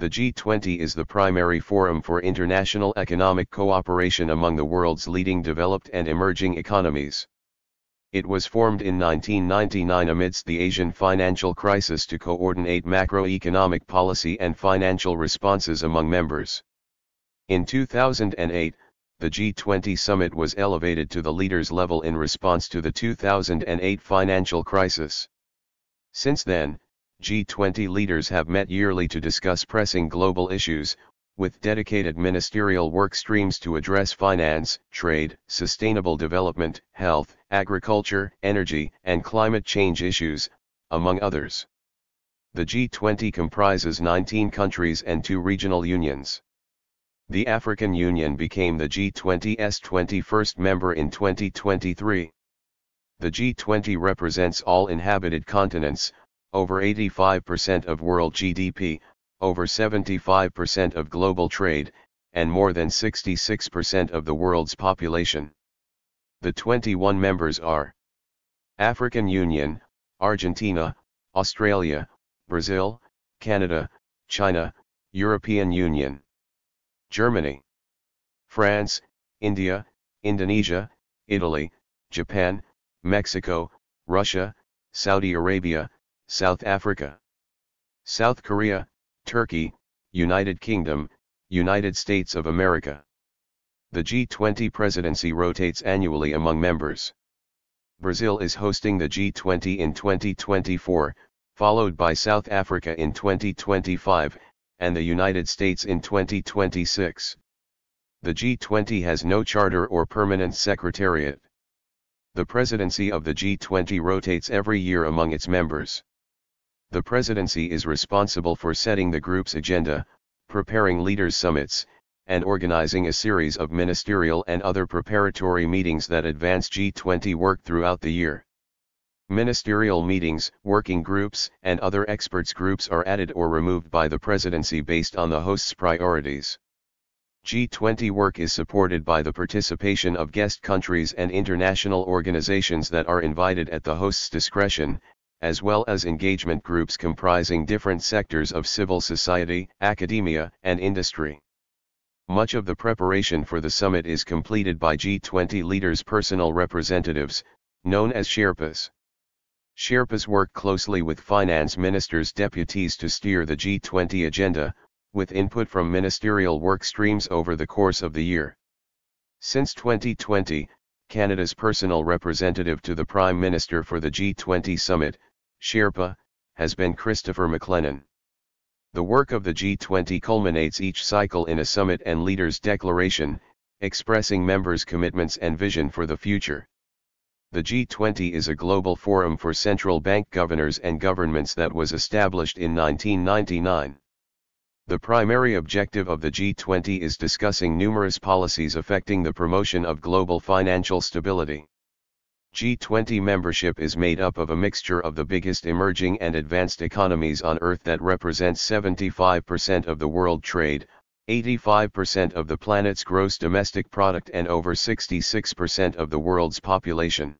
The G20 is the primary forum for international economic cooperation among the world's leading developed and emerging economies. It was formed in 1999 amidst the Asian financial crisis to coordinate macroeconomic policy and financial responses among members. In 2008, the G20 summit was elevated to the leaders level in response to the 2008 financial crisis. Since then, G20 leaders have met yearly to discuss pressing global issues, with dedicated ministerial work streams to address finance, trade, sustainable development, health, agriculture, energy, and climate change issues, among others. The G20 comprises 19 countries and two regional unions. The African Union became the G20's 21st member in 2023. The G20 represents all inhabited continents, over 85% of world GDP, over 75% of global trade, and more than 66% of the world's population. The 21 members are African Union, Argentina, Australia, Brazil, Canada, China, European Union, Germany, France, India, Indonesia, Italy, Japan, Mexico, Russia, Saudi Arabia, South Africa, South Korea, Turkey, United Kingdom, United States of America. The G20 presidency rotates annually among members. Brazil is hosting the G20 in 2024, followed by South Africa in 2025, and the United States in 2026. The G20 has no charter or permanent secretariat. The presidency of the G20 rotates every year among its members. The presidency is responsible for setting the group's agenda, preparing leaders' summits, and organizing a series of ministerial and other preparatory meetings that advance G20 work throughout the year. Ministerial meetings, working groups, and other experts groups are added or removed by the presidency based on the host's priorities. G20 work is supported by the participation of guest countries and international organizations that are invited at the host's discretion, as well as engagement groups comprising different sectors of civil society, academia, and industry. Much of the preparation for the summit is completed by G20 leaders' personal representatives, known as Sherpas. Sherpas work closely with finance ministers' deputies to steer the G20 agenda, with input from ministerial work streams over the course of the year. Since 2020, Canada's personal representative to the Prime Minister for the G20 summit, Sherpa, has been Christopher MacLennan. The work of the G20 culminates each cycle in a summit and leaders' declaration, expressing members' commitments and vision for the future. The G20 is a global forum for central bank governors and governments that was established in 1999. The primary objective of the G20 is discussing numerous policies affecting the promotion of global financial stability. G20 membership is made up of a mixture of the biggest emerging and advanced economies on Earth that represents 75% of the world trade, 85% of the planet's gross domestic product and over 66% of the world's population.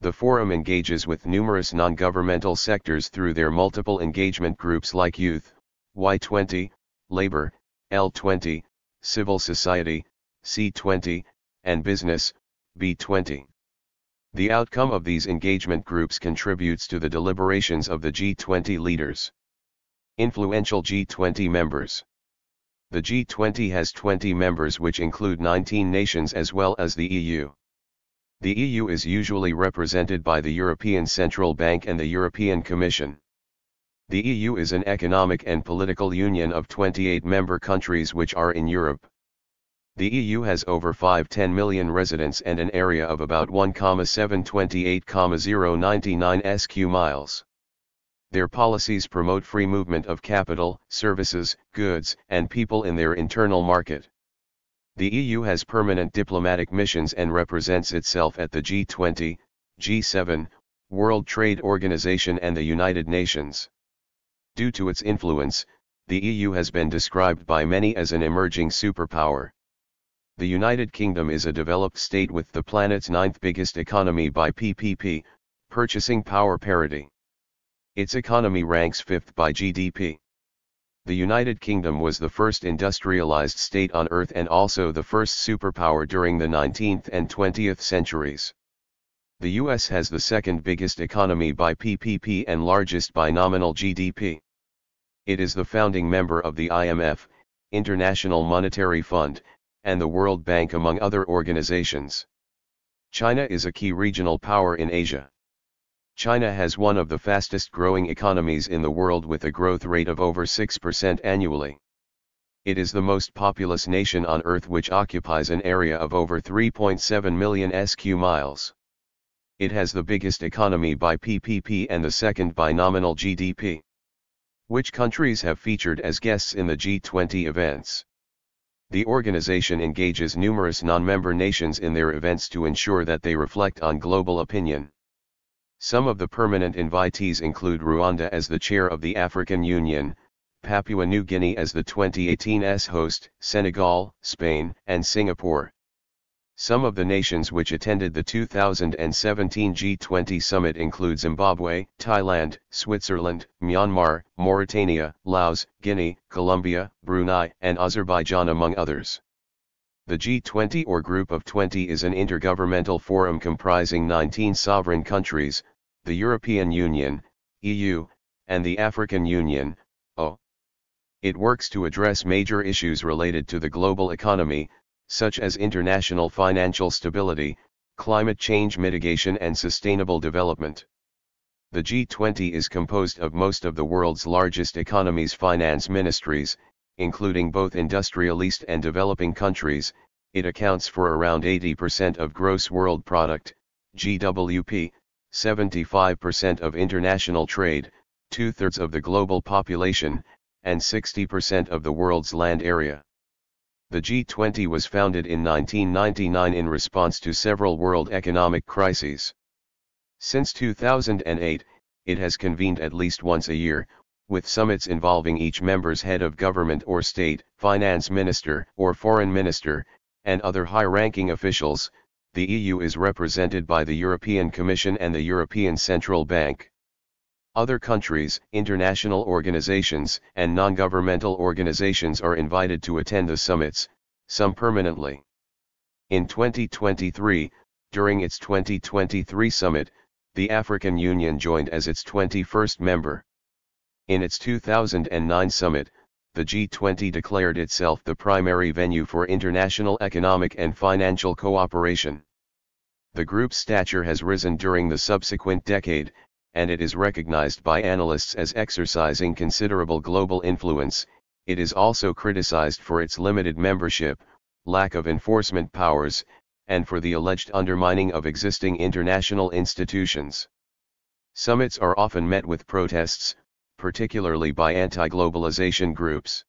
The forum engages with numerous non-governmental sectors through their multiple engagement groups like Youth, Y20, Labor, L20, Civil Society, C20, and Business, B20. The outcome of these engagement groups contributes to the deliberations of the G20 leaders. Influential G20 members. The G20 has 20 members which include 19 nations as well as the EU. The EU is usually represented by the European Central Bank and the European Commission. The EU is an economic and political union of 28 member countries which are in Europe. The EU has over 510 million residents and an area of about 1,728,099 sq miles. Their policies promote free movement of capital, services, goods, and people in their internal market. The EU has permanent diplomatic missions and represents itself at the G20, G7, World Trade Organization and the United Nations. Due to its influence, the EU has been described by many as an emerging superpower. The United Kingdom is a developed state with the planet's ninth biggest economy by PPP, purchasing power parity. Its economy ranks fifth by GDP. The United Kingdom was the first industrialized state on Earth and also the first superpower during the 19th and 20th centuries. The US has the second biggest economy by PPP and largest by nominal GDP. It is the founding member of the IMF, International Monetary Fund, and the World Bank among other organizations. China is a key regional power in Asia. China has one of the fastest growing economies in the world with a growth rate of over 6% annually. It is the most populous nation on Earth which occupies an area of over 3.7 million sq miles. It has the biggest economy by PPP and the second by nominal GDP. Which countries have featured as guests in the G20 events? The organization engages numerous non-member nations in their events to ensure that they reflect on global opinion. Some of the permanent invitees include Rwanda as the chair of the African Union, Papua New Guinea as the 2018's host, Senegal, Spain, and Singapore. Some of the nations which attended the 2017 G20 summit include Zimbabwe, Thailand, Switzerland, Myanmar, Mauritania, Laos, Guinea, Colombia, Brunei, and Azerbaijan among others. The G20 or Group of 20 is an intergovernmental forum comprising 19 sovereign countries, the European Union, EU, and the African Union, O. It works to address major issues related to the global economy, such as international financial stability, climate change mitigation and sustainable development. The G20 is composed of most of the world's largest economies' finance ministries, including both industrialist and developing countries, it accounts for around 80% of gross world product, GWP, 75% of international trade, two-thirds of the global population, and 60% of the world's land area. The G20 was founded in 1999 in response to several world economic crises. Since 2008, it has convened at least once a year, with summits involving each member's head of government or state, finance minister or foreign minister, and other high-ranking officials, the EU is represented by the European Commission and the European Central Bank. Other countries, international organizations, and non-governmental organizations are invited to attend the summits, some permanently. In 2023, during its 2023 summit, the African Union joined as its 21st member. In its 2009 summit, the G20 declared itself the primary venue for international economic and financial cooperation. The group's stature has risen during the subsequent decade, and it is recognized by analysts as exercising considerable global influence. It is also criticized for its limited membership, lack of enforcement powers, and for the alleged undermining of existing international institutions. Summits are often met with protests, particularly by anti-globalization groups.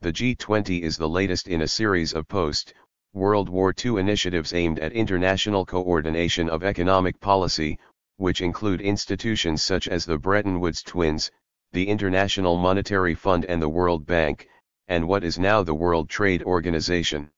The G20 is the latest in a series of post-World War II initiatives aimed at international coordination of economic policy, which include institutions such as the Bretton Woods Twins, the International Monetary Fund and the World Bank, and what is now the World Trade Organization.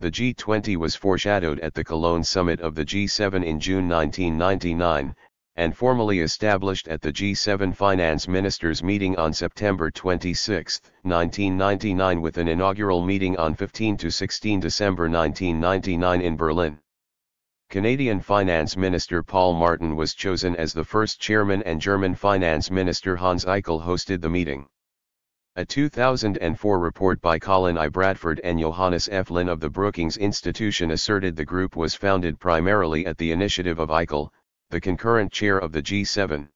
The G20 was foreshadowed at the Cologne summit of the G7 in June 1999, and formally established at the G7 Finance Ministers meeting on September 26, 1999 with an inaugural meeting on 15 to 16 December 1999 in Berlin. Canadian Finance Minister Paul Martin was chosen as the first chairman and German Finance Minister Hans Eichel hosted the meeting. A 2004 report by Colin I. Bradford and Johannes F. Linn of the Brookings Institution asserted the group was founded primarily at the initiative of Eichel, the concurrent chair of the G7.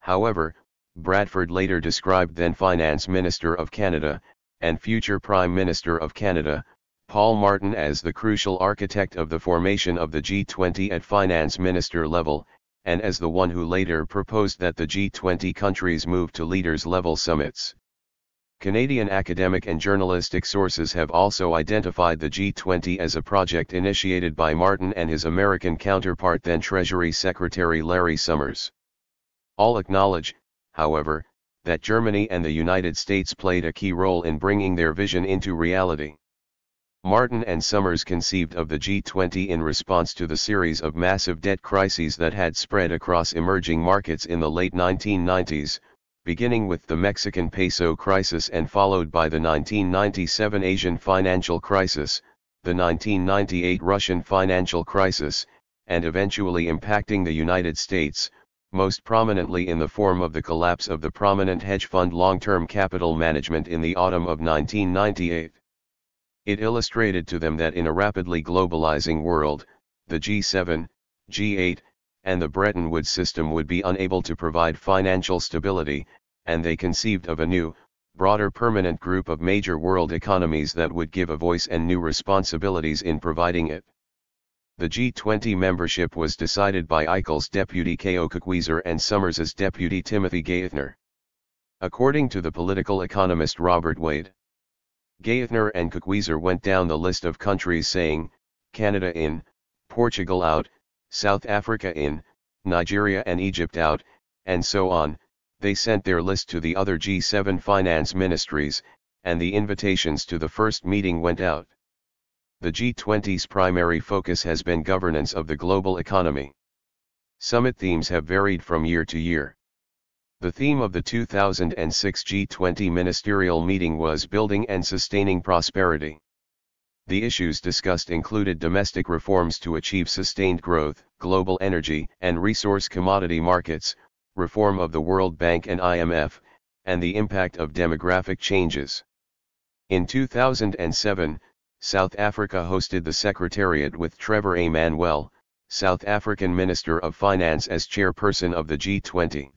However, Bradford later described then Finance Minister of Canada, and future Prime Minister of Canada, Paul Martin as the crucial architect of the formation of the G20 at finance minister level, and as the one who later proposed that the G20 countries move to leaders level summits. Canadian academic and journalistic sources have also identified the G20 as a project initiated by Martin and his American counterpart then Treasury Secretary Larry Summers. All acknowledge, however, that Germany and the United States played a key role in bringing their vision into reality. Martin and Summers conceived of the G20 in response to the series of massive debt crises that had spread across emerging markets in the late 1990s, beginning with the Mexican peso crisis and followed by the 1997 Asian financial crisis, the 1998 Russian financial crisis, and eventually impacting the United States, most prominently in the form of the collapse of the prominent hedge fund long-term capital management in the autumn of 1998. It illustrated to them that in a rapidly globalizing world, the G7, G8, and the Bretton Woods system would be unable to provide financial stability, and they conceived of a new, broader permanent group of major world economies that would give a voice and new responsibilities in providing it. The G20 membership was decided by Eichel's deputy Caio Koch-Weser and Summers's deputy Timothy Geithner. According to the political economist Robert Wade, Geithner and Koch-Weser went down the list of countries saying, Canada in, Portugal out, South Africa in, Nigeria and Egypt out, and so on, they sent their list to the other G7 finance ministries, and the invitations to the first meeting went out the G20's primary focus has been governance of the global economy. Summit themes have varied from year to year. The theme of the 2006 G20 ministerial meeting was Building and Sustaining Prosperity. The issues discussed included domestic reforms to achieve sustained growth, global energy and resource commodity markets, reform of the World Bank and IMF, and the impact of demographic changes. In 2007, South Africa hosted the Secretariat with Trevor A. Manuel, South African Minister of Finance as chairperson of the G20.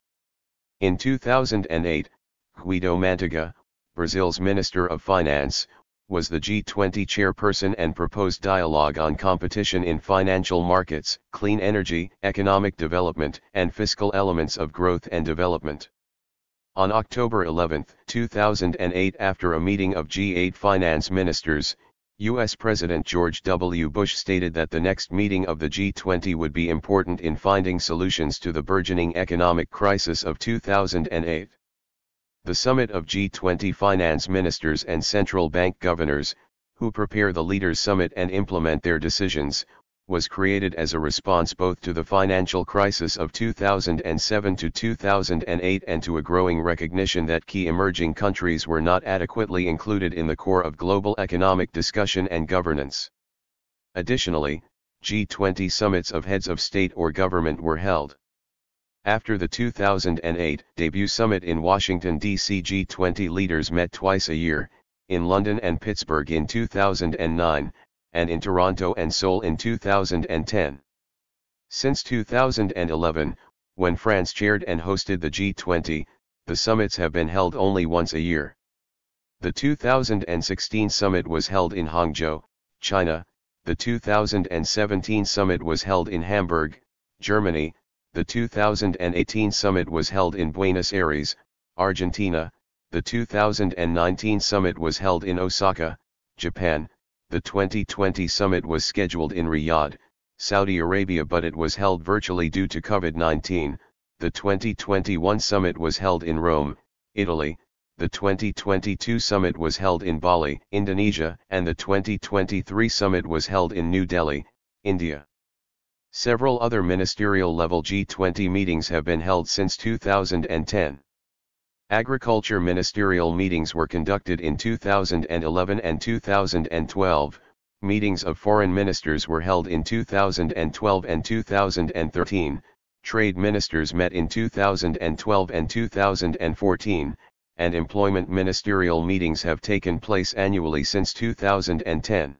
In 2008, Guido Mantega, Brazil's Minister of Finance, was the G20 chairperson and proposed dialogue on competition in financial markets, clean energy, economic development, and fiscal elements of growth and development. On October 11, 2008 after a meeting of G8 finance ministers, U.S. President George W. Bush stated that the next meeting of the G20 would be important in finding solutions to the burgeoning economic crisis of 2008. The summit of G20 finance ministers and central bank governors, who prepare the Leaders' Summit and implement their decisions, was created as a response both to the financial crisis of 2007 to 2008 and to a growing recognition that key emerging countries were not adequately included in the core of global economic discussion and governance. Additionally, G20 summits of heads of state or government were held. After the 2008 debut summit in Washington, D.C., G20 leaders met twice a year, in London and Pittsburgh in 2009, and in Toronto and Seoul in 2010. Since 2011, when France chaired and hosted the G20, the summits have been held only once a year. The 2016 summit was held in Hangzhou, China, the 2017 summit was held in Hamburg, Germany, the 2018 summit was held in Buenos Aires, Argentina, the 2019 summit was held in Osaka, Japan, the 2020 summit was scheduled in Riyadh, Saudi Arabia but it was held virtually due to COVID-19, the 2021 summit was held in Rome, Italy, the 2022 summit was held in Bali, Indonesia, and the 2023 summit was held in New Delhi, India. Several other ministerial-level G20 meetings have been held since 2010. Agriculture ministerial meetings were conducted in 2011 and 2012, meetings of foreign ministers were held in 2012 and 2013, trade ministers met in 2012 and 2014, and employment ministerial meetings have taken place annually since 2010.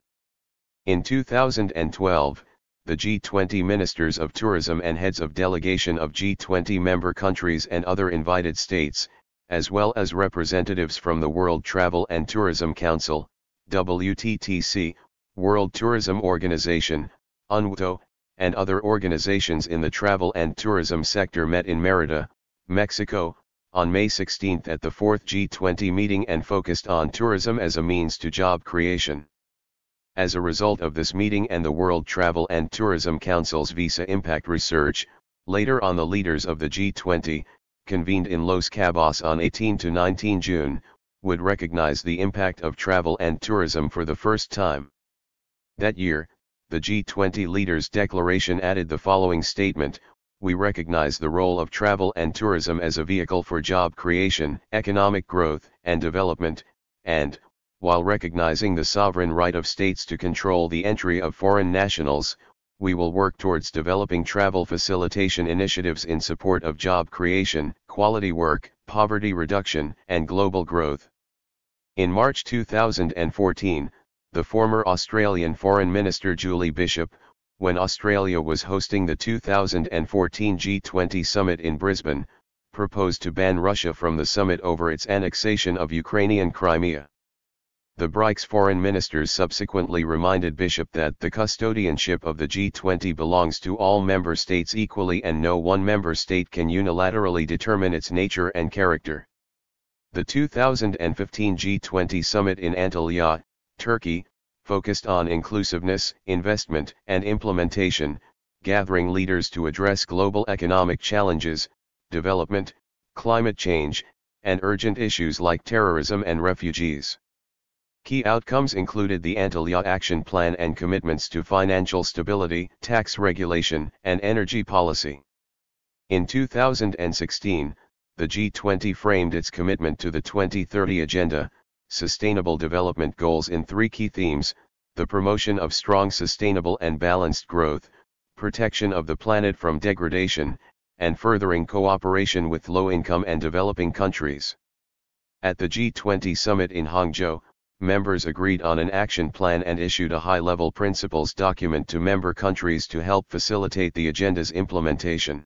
In 2012, the G20 ministers of tourism and heads of delegation of G20 member countries and other invited states, as well as representatives from the World Travel and Tourism Council, WTTC, World Tourism Organization, UNWTO, and other organizations in the travel and tourism sector met in Merida, Mexico, on May 16 at the 4th G20 meeting and focused on tourism as a means to job creation. As a result of this meeting and the World Travel and Tourism Council's Visa Impact Research, later on the leaders of the G20, convened in Los Cabos on 18 to 19 June, would recognize the impact of travel and tourism for the first time. That year, the G20 leaders' declaration added the following statement, we recognize the role of travel and tourism as a vehicle for job creation, economic growth, and development, and, while recognizing the sovereign right of states to control the entry of foreign nationals, we will work towards developing travel facilitation initiatives in support of job creation, quality work, poverty reduction, and global growth. In March 2014, the former Australian Foreign Minister Julie Bishop, when Australia was hosting the 2014 G20 summit in Brisbane, proposed to ban Russia from the summit over its annexation of Ukrainian Crimea. The BRICS foreign ministers subsequently reminded Bishop that the custodianship of the G20 belongs to all member states equally and no one member state can unilaterally determine its nature and character. The 2015 G20 summit in Antalya, Turkey, focused on inclusiveness, investment, and implementation, gathering leaders to address global economic challenges, development, climate change, and urgent issues like terrorism and refugees. Key outcomes included the Antalya Action Plan and commitments to financial stability, tax regulation, and energy policy. In 2016, the G20 framed its commitment to the 2030 Agenda, Sustainable Development Goals in three key themes, the promotion of strong sustainable and balanced growth, protection of the planet from degradation, and furthering cooperation with low-income and developing countries. At the G20 summit in Hangzhou, members agreed on an action plan and issued a high-level principles document to member countries to help facilitate the agenda's implementation.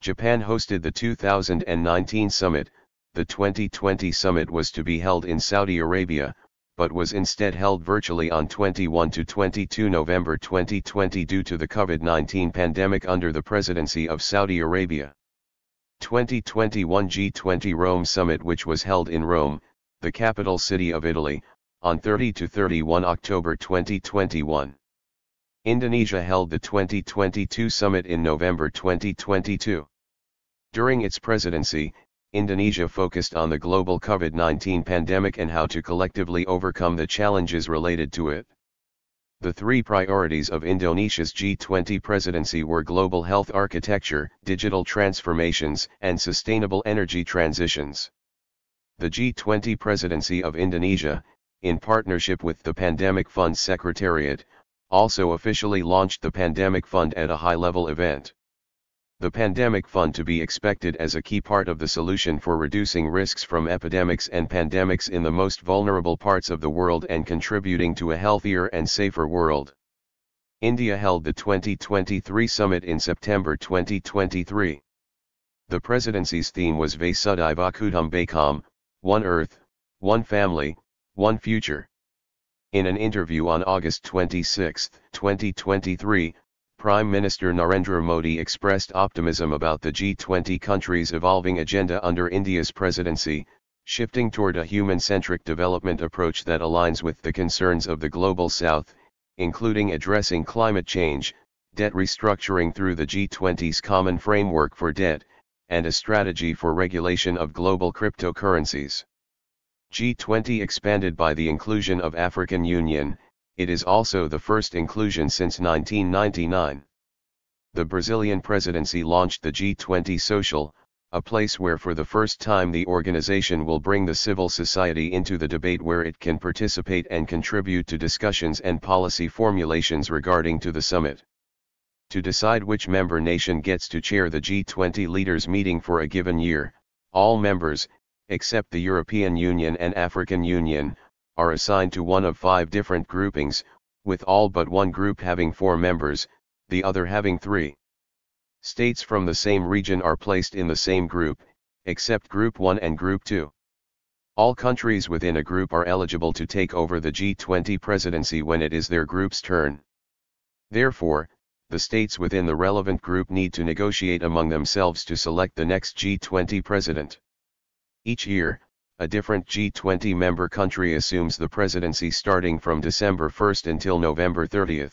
Japan hosted the 2019 summit, the 2020 summit was to be held in Saudi Arabia, but was instead held virtually on 21 to 22 November 2020 due to the COVID-19 pandemic under the presidency of Saudi Arabia. 2021 G20 Rome Summit which was held in Rome, the capital city of Italy, on 30 to 31 October 2021. Indonesia held the 2022 summit in November 2022. During its presidency, Indonesia focused on the global COVID-19 pandemic and how to collectively overcome the challenges related to it. The three priorities of Indonesia's G20 presidency were global health architecture, digital transformations, and sustainable energy transitions. The G20 presidency of Indonesia, in partnership with the Pandemic Fund Secretariat, also officially launched the Pandemic Fund at a high-level event. The pandemic fund to be expected as a key part of the solution for reducing risks from epidemics and pandemics in the most vulnerable parts of the world and contributing to a healthier and safer world. India held the 2023 summit in September 2023. The presidency's theme was Vasudhaiva Kutumbakam, One Earth, One Family, One Future. In an interview on August 26, 2023, Prime Minister Narendra Modi expressed optimism about the G20 countries' evolving agenda under India's presidency, shifting toward a human-centric development approach that aligns with the concerns of the Global South, including addressing climate change, debt restructuring through the G20's common framework for debt, and a strategy for regulation of global cryptocurrencies. G20 expanded by the inclusion of African Union, it is also the first inclusion since 1999. The Brazilian presidency launched the G20 Social, a place where for the first time the organization will bring the civil society into the debate where it can participate and contribute to discussions and policy formulations regarding to the summit. To decide which member nation gets to chair the G20 leaders meeting for a given year, all members, except the European Union and African Union, are assigned to one of five different groupings, with all but one group having four members, the other having three. States from the same region are placed in the same group, except Group 1 and Group 2. All countries within a group are eligible to take over the G20 presidency when it is their group's turn. Therefore, the states within the relevant group need to negotiate among themselves to select the next G20 president. Each year, a different G20 member country assumes the presidency starting from December 1 until November 30.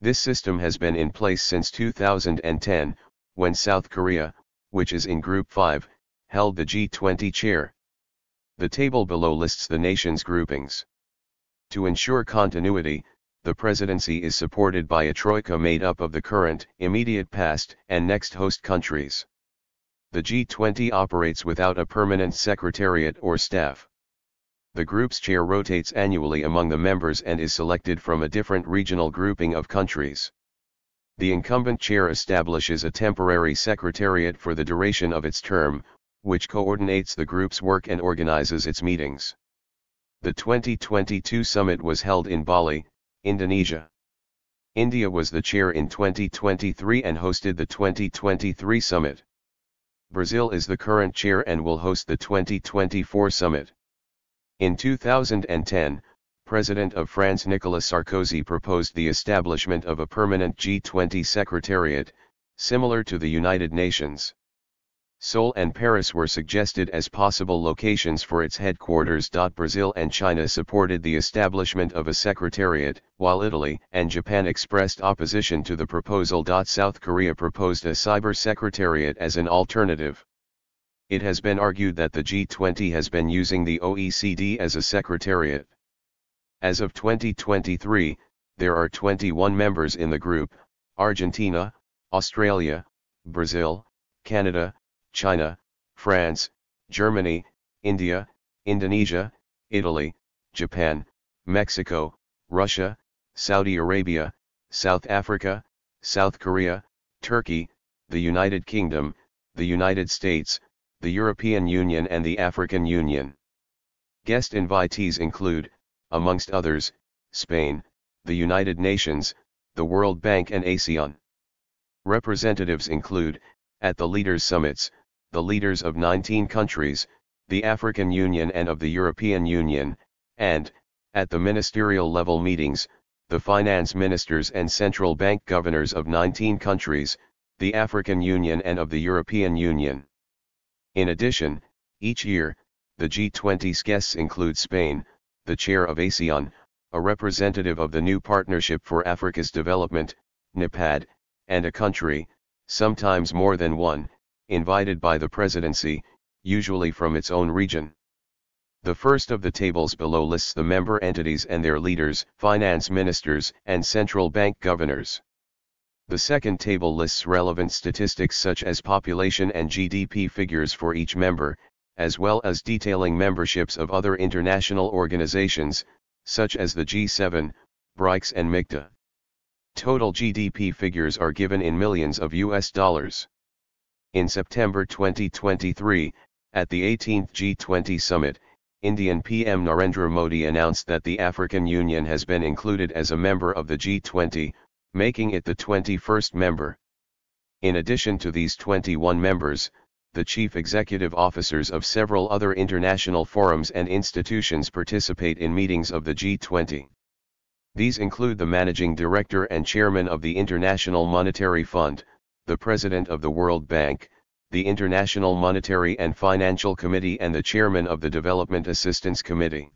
This system has been in place since 2010, when South Korea, which is in Group 5, held the G20 chair. The table below lists the nation's groupings. To ensure continuity, the presidency is supported by a troika made up of the current, immediate past, and next host countries. The G20 operates without a permanent secretariat or staff. The group's chair rotates annually among the members and is selected from a different regional grouping of countries. The incumbent chair establishes a temporary secretariat for the duration of its term, which coordinates the group's work and organizes its meetings. The 2022 summit was held in Bali, Indonesia. India was the chair in 2023 and hosted the 2023 summit. Brazil is the current chair and will host the 2024 summit. In 2010, President of France Nicolas Sarkozy proposed the establishment of a permanent G20 secretariat, similar to the United Nations. Seoul and Paris were suggested as possible locations for its headquarters. Brazil and China supported the establishment of a secretariat, while Italy and Japan expressed opposition to the proposal. South Korea proposed a cyber secretariat as an alternative. It has been argued that the G20 has been using the OECD as a secretariat. As of 2023, there are 21 members in the group, Argentina, Australia, Brazil, Canada, China, France, Germany, India, Indonesia, Italy, Japan, Mexico, Russia, Saudi Arabia, South Africa, South Korea, Turkey, the United Kingdom, the United States, the European Union and the African Union. Guest invitees include, amongst others, Spain, the United Nations, the World Bank and ASEAN. Representatives include, at the leaders' summits, the leaders of 19 countries, the African Union and of the European Union, and, at the ministerial level meetings, the finance ministers and central bank governors of 19 countries, the African Union and of the European Union. In addition, each year, the G20's guests include Spain, the chair of ASEAN, a representative of the new Partnership for Africa's Development, NEPAD, and a country, sometimes more than one, invited by the presidency, usually from its own region. The first of the tables below lists the member entities and their leaders, finance ministers, and central bank governors. The second table lists relevant statistics such as population and GDP figures for each member, as well as detailing memberships of other international organizations, such as the G7, BRICS and MIKTA. Total GDP figures are given in millions of US dollars. In September 2023, at the 18th G20 summit, Indian PM Narendra Modi announced that the African Union has been included as a member of the G20, making it the 21st member. In addition to these 21 members, the chief executive officers of several other international forums and institutions participate in meetings of the G20. These include the managing director and chairman of the International Monetary Fund, the president of the World Bank, the International Monetary and Financial Committee and the chairman of the Development Assistance Committee.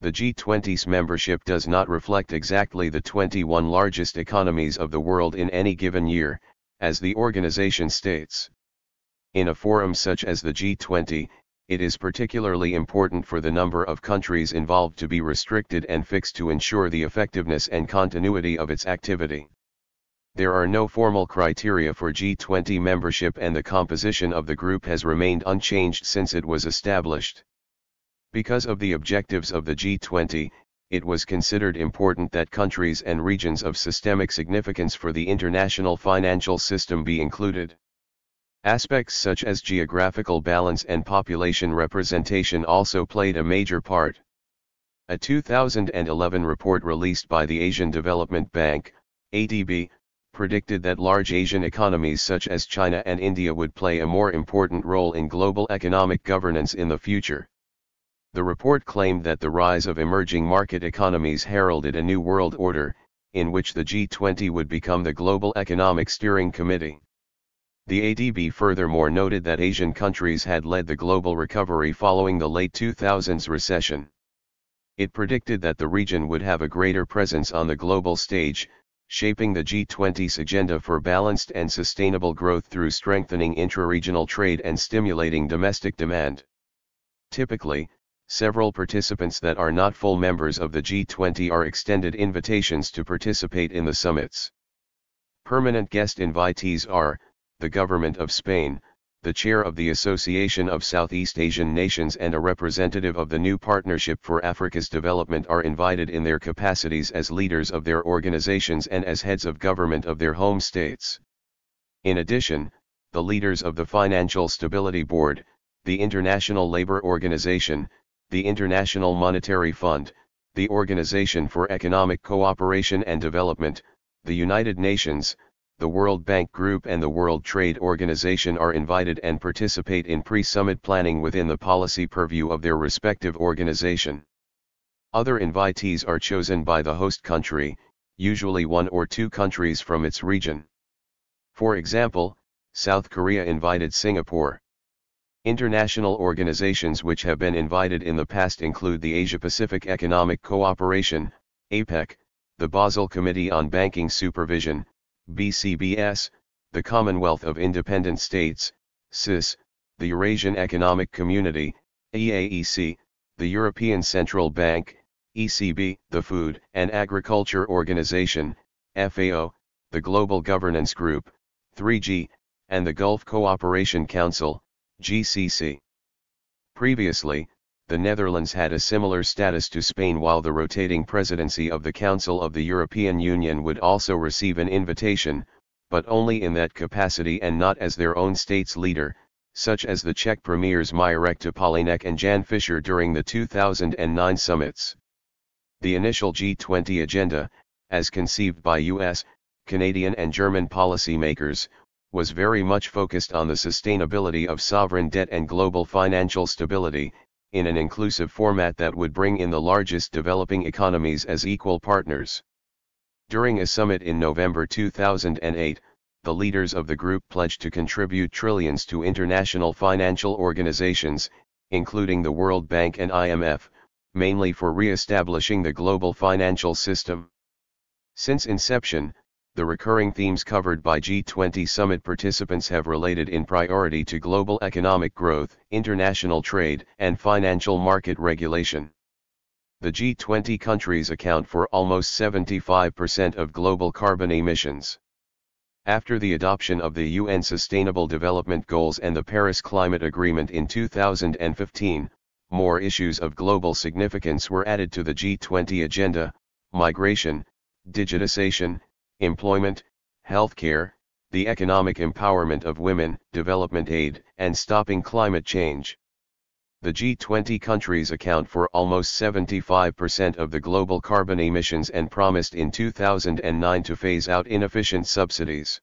The G20's membership does not reflect exactly the 21 largest economies of the world in any given year, as the organization states. In a forum such as the G20, it is particularly important for the number of countries involved to be restricted and fixed to ensure the effectiveness and continuity of its activity. There are no formal criteria for G20 membership and the composition of the group has remained unchanged since it was established. Because of the objectives of the G20, it was considered important that countries and regions of systemic significance for the international financial system be included. Aspects such as geographical balance and population representation also played a major part. A 2011 report released by the Asian Development Bank, ADB, predicted that large Asian economies such as China and India would play a more important role in global economic governance in the future. The report claimed that the rise of emerging market economies heralded a new world order, in which the G20 would become the global economic steering committee. The ADB furthermore noted that Asian countries had led the global recovery following the late 2000s recession. It predicted that the region would have a greater presence on the global stage, shaping the G20's agenda for balanced and sustainable growth through strengthening intra-regional trade and stimulating domestic demand. Typically, several participants that are not full members of the G20 are extended invitations to participate in the summits. Permanent guest invitees are, the Government of Spain, the chair of the Association of Southeast Asian Nations and a representative of the new Partnership for Africa's Development are invited in their capacities as leaders of their organizations and as heads of government of their home states. In addition, the leaders of the Financial Stability Board, the International Labour Organization, the International Monetary Fund, the Organization for Economic Cooperation and Development, the United Nations, the World Bank Group and the World Trade Organization are invited and participate in pre-summit planning within the policy purview of their respective organization. Other invitees are chosen by the host country, usually one or two countries from its region. For example, South Korea invited Singapore. International organizations which have been invited in the past include the Asia-Pacific Economic Cooperation, APEC, the Basel Committee on Banking Supervision, BCBS, the Commonwealth of Independent States, CIS, the Eurasian Economic Community, EAEC, the European Central Bank, ECB, the Food and Agriculture Organization, FAO, the Global Governance Group, 3G, and the Gulf Cooperation Council, GCC. Previously, the Netherlands had a similar status to Spain while the rotating presidency of the Council of the European Union would also receive an invitation, but only in that capacity and not as their own state's leader, such as the Czech premiers Mirek Topolánek and Jan Fischer during the 2009 summits. The initial G20 agenda, as conceived by US, Canadian and German policymakers, was very much focused on the sustainability of sovereign debt and global financial stability, in an inclusive format that would bring in the largest developing economies as equal partners. During a summit in November 2008, the leaders of the group pledged to contribute trillions to international financial organizations, including the World Bank and IMF, mainly for re-establishing the global financial system. Since inception, the recurring themes covered by G20 summit participants have related in priority to global economic growth, international trade, and financial market regulation. The G20 countries account for almost 75% of global carbon emissions. After the adoption of the UN Sustainable Development Goals and the Paris Climate Agreement in 2015, more issues of global significance were added to the G20 agenda, migration, digitization, employment, healthcare, the economic empowerment of women, development aid, and stopping climate change. The G20 countries account for almost 75% of the global carbon emissions and promised in 2009 to phase out inefficient subsidies.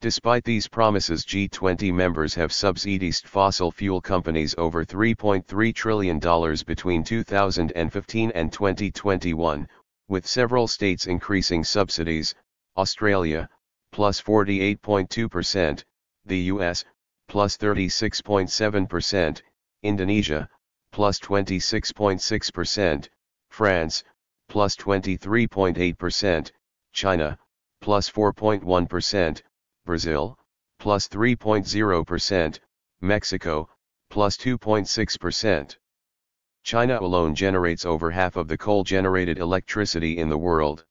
Despite these promises G20 members have subsidized fossil fuel companies over $3.3 trillion between 2015 and 2021, with several states increasing subsidies, Australia, plus 48.2%, the US, plus 36.7%, Indonesia, plus 26.6%, France, plus 23.8%, China, plus 4.1, Brazil, plus 3.0%, Mexico, plus 2.6%. China alone generates over half of the coal-generated electricity in the world.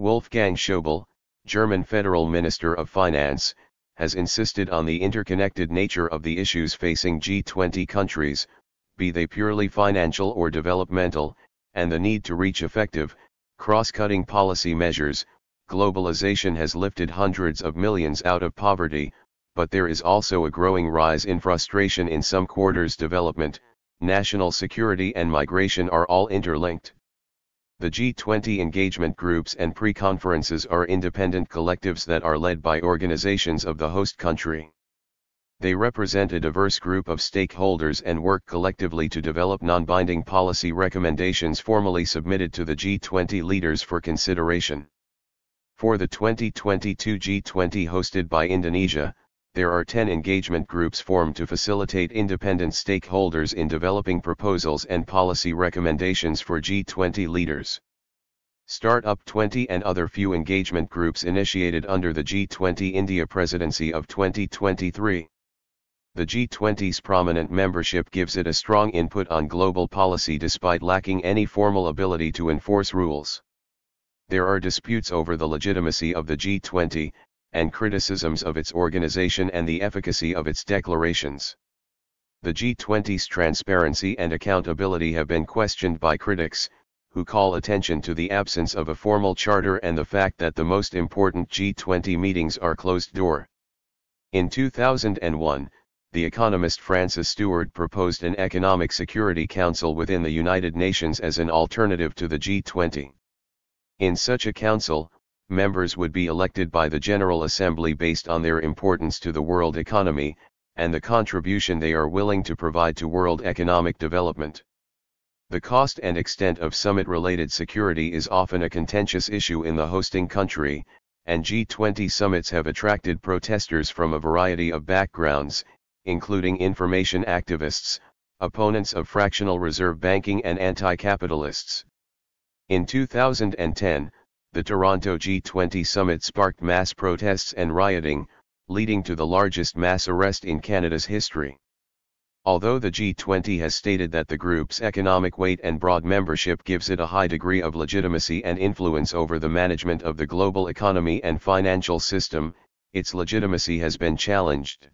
Wolfgang Schäuble, German Federal Minister of Finance, has insisted on the interconnected nature of the issues facing G20 countries, be they purely financial or developmental, and the need to reach effective, cross-cutting policy measures. Globalization has lifted hundreds of millions out of poverty, but there is also a growing rise in frustration in some quarters development, national security and migration are all interlinked. The G20 engagement groups and pre-conferences are independent collectives that are led by organizations of the host country. They represent a diverse group of stakeholders and work collectively to develop non-binding policy recommendations formally submitted to the G20 leaders for consideration. For the 2022 G20 hosted by Indonesia, there are 10 engagement groups formed to facilitate independent stakeholders in developing proposals and policy recommendations for G20 leaders. Startup 20 and other few engagement groups initiated under the G20 India presidency of 2023. The G20's prominent membership gives it a strong input on global policy despite lacking any formal ability to enforce rules. There are disputes over the legitimacy of the G20, and criticisms of its organization and the efficacy of its declarations. The G20's transparency and accountability have been questioned by critics, who call attention to the absence of a formal charter and the fact that the most important G20 meetings are closed door. In 2001, the economist Frances Stewart proposed an Economic Security Council within the United Nations as an alternative to the G20. In such a council, members would be elected by the General Assembly based on their importance to the world economy, and the contribution they are willing to provide to world economic development. The cost and extent of summit-related security is often a contentious issue in the hosting country, and G20 summits have attracted protesters from a variety of backgrounds, including information activists, opponents of fractional reserve banking and anti-capitalists. In 2010, the Toronto G20 summit sparked mass protests and rioting, leading to the largest mass arrest in Canada's history. Although the G20 has stated that the group's economic weight and broad membership gives it a high degree of legitimacy and influence over the management of the global economy and financial system, its legitimacy has been challenged.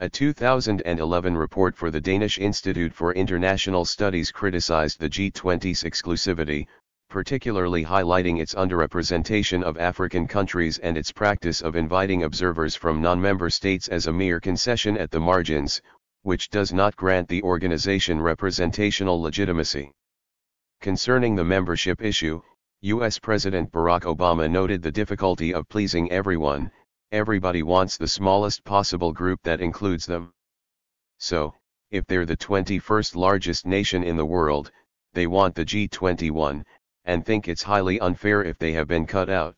A 2011 report for the Danish Institute for International Studies criticized the G20's exclusivity, particularly highlighting its underrepresentation of African countries and its practice of inviting observers from non-member states as a mere concession at the margins, which does not grant the organization representational legitimacy. Concerning the membership issue, U.S. President Barack Obama noted the difficulty of pleasing everyone, everybody wants the smallest possible group that includes them. So, if they're the 21st largest nation in the world, they want the G21, and think it's highly unfair if they have been cut out.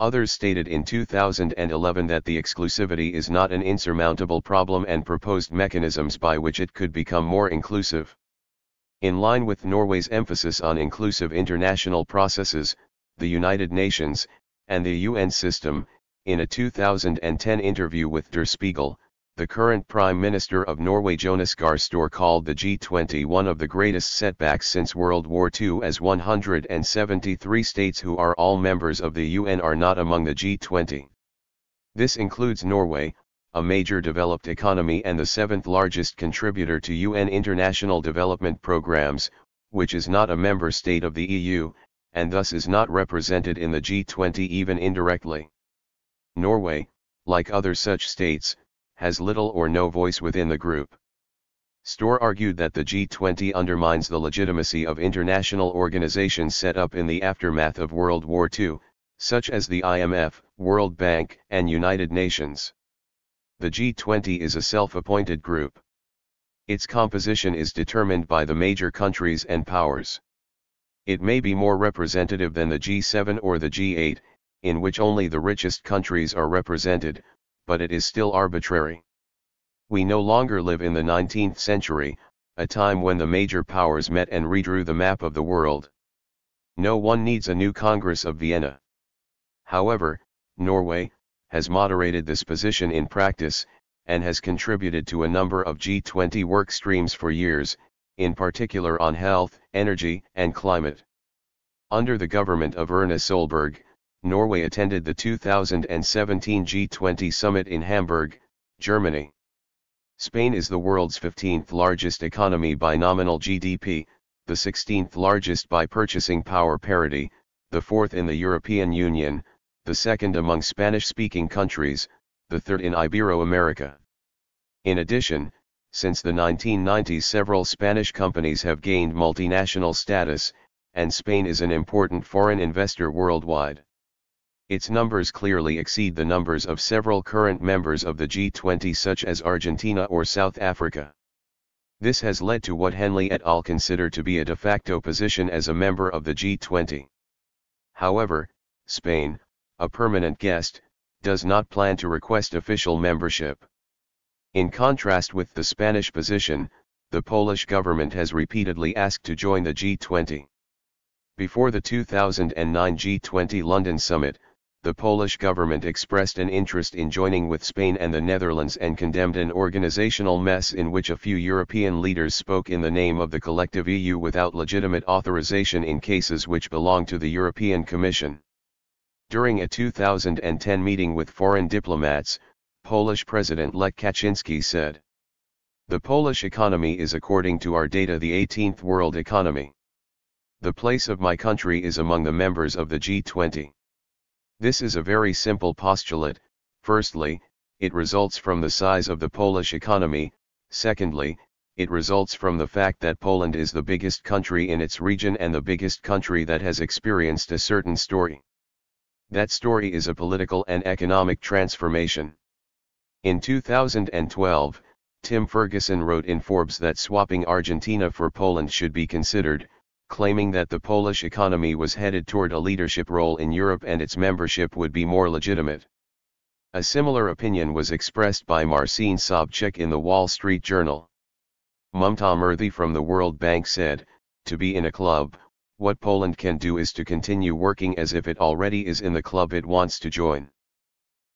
Others stated in 2011 that the exclusivity is not an insurmountable problem and proposed mechanisms by which it could become more inclusive. In line with Norway's emphasis on inclusive international processes, the United Nations, and the UN system, in a 2010 interview with Der Spiegel, the current Prime Minister of Norway Jonas Gahr Støre called the G20 one of the greatest setbacks since World War II as 173 states who are all members of the UN are not among the G20. This includes Norway, a major developed economy and the seventh largest contributor to UN international development programs, which is not a member state of the EU, and thus is not represented in the G20 even indirectly. Norway, like other such states, has little or no voice within the group. Støre argued that the G20 undermines the legitimacy of international organizations set up in the aftermath of World War II, such as the IMF, World Bank, and United Nations. The G20 is a self-appointed group. Its composition is determined by the major countries and powers. It may be more representative than the G7 or the G8, in which only the richest countries are represented, but it is still arbitrary. We no longer live in the 19th century, a time when the major powers met and redrew the map of the world. No one needs a new Congress of Vienna. However, Norway, has moderated this position in practice, and has contributed to a number of G20 work streams for years, in particular on health, energy, and climate. Under the government of Erna Solberg, Norway attended the 2017 G20 summit in Hamburg, Germany. Spain is the world's 15th largest economy by nominal GDP, the 16th largest by purchasing power parity, the fourth in the European Union, the second among Spanish-speaking countries, the third in Ibero-America. In addition, since the 1990s several Spanish companies have gained multinational status, and Spain is an important foreign investor worldwide. Its numbers clearly exceed the numbers of several current members of the G20 such as Argentina or South Africa. This has led to what Henley et al. consider to be a de facto position as a member of the G20. However, Spain, a permanent guest, does not plan to request official membership. In contrast with the Spanish position, the Polish government has repeatedly asked to join the G20. Before the 2009 G20 London summit, the Polish government expressed an interest in joining with Spain and the Netherlands and condemned an organizational mess in which a few European leaders spoke in the name of the collective EU without legitimate authorization in cases which belong to the European Commission. During a 2010 meeting with foreign diplomats, Polish President Lech Kaczynski said, The Polish economy is according to our data the 18th world economy. The place of my country is among the members of the G20. This is a very simple postulate, firstly, it results from the size of the Polish economy, secondly, it results from the fact that Poland is the biggest country in its region and the biggest country that has experienced a certain story. That story is a political and economic transformation. In 2012, Tim Ferguson wrote in Forbes that swapping Argentina for Poland should be considered, claiming that the Polish economy was headed toward a leadership role in Europe and its membership would be more legitimate. A similar opinion was expressed by Marcin Sobczyk in the Wall Street Journal. Mamta Murthi from the World Bank said, to be in a club, what Poland can do is to continue working as if it already is in the club it wants to join.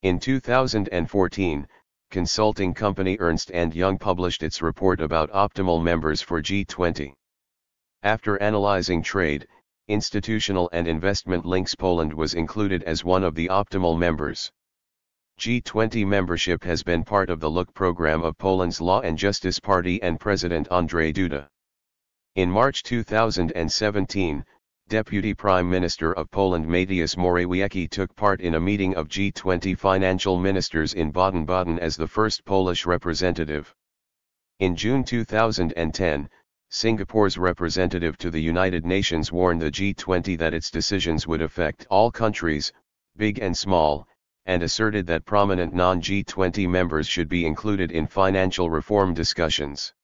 In 2014, consulting company Ernst & Young published its report about optimal members for G20. After analyzing trade, institutional and investment links Poland was included as one of the optimal members. G20 membership has been part of the LOOK program of Poland's Law and Justice Party and President Andrzej Duda. In March 2017, Deputy Prime Minister of Poland Mateusz Morawiecki took part in a meeting of G20 financial ministers in Baden-Baden as the first Polish representative. In June 2010, Singapore's representative to the United Nations warned the G20 that its decisions would affect all countries, big and small, and asserted that prominent non-G20 members should be included in financial reform discussions.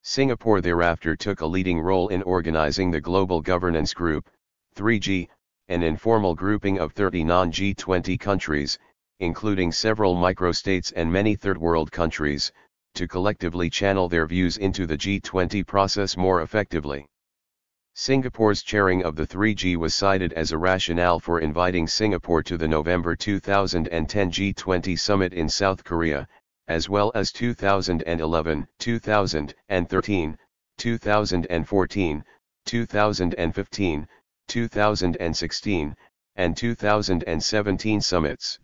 Singapore thereafter took a leading role in organizing the Global Governance Group, 3G, an informal grouping of 30 non-G20 countries, including several microstates and many third world countries, to collectively channel their views into the G20 process more effectively. Singapore's chairing of the 3G was cited as a rationale for inviting Singapore to the November 2010 G20 summit in South Korea, as well as 2011, 2013, 2014, 2015, 2016, and 2017 summits.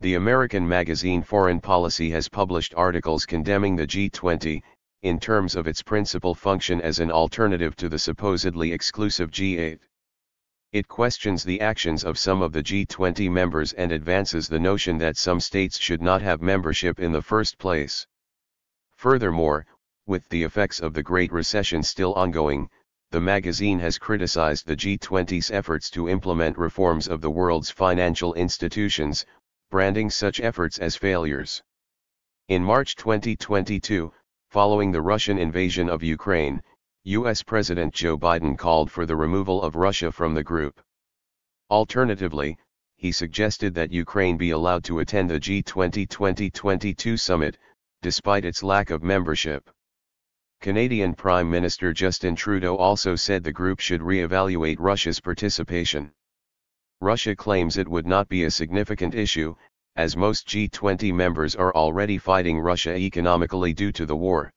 The American magazine Foreign Policy has published articles condemning the G20, in terms of its principal function as an alternative to the supposedly exclusive G8. It questions the actions of some of the G20 members and advances the notion that some states should not have membership in the first place. Furthermore, with the effects of the Great Recession still ongoing, the magazine has criticized the G20's efforts to implement reforms of the world's financial institutions, branding such efforts as failures. In March 2022, following the Russian invasion of Ukraine, U.S. President Joe Biden called for the removal of Russia from the group. Alternatively, he suggested that Ukraine be allowed to attend the G20 2022 summit, despite its lack of membership. Canadian Prime Minister Justin Trudeau also said the group should re-evaluate Russia's participation. Russia claims it would not be a significant issue, as most G20 members are already fighting Russia economically due to the war.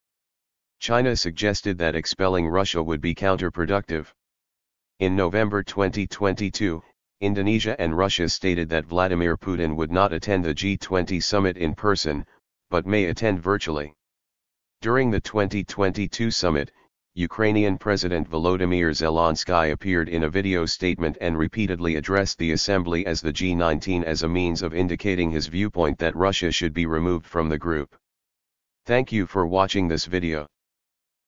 China suggested that expelling Russia would be counterproductive. In November 2022, Indonesia and Russia stated that Vladimir Putin would not attend the G20 summit in person, but may attend virtually. During the 2022 summit, Ukrainian President Volodymyr Zelensky appeared in a video statement and repeatedly addressed the assembly as the G19 as a means of indicating his viewpoint that Russia should be removed from the group. Thank you for watching this video.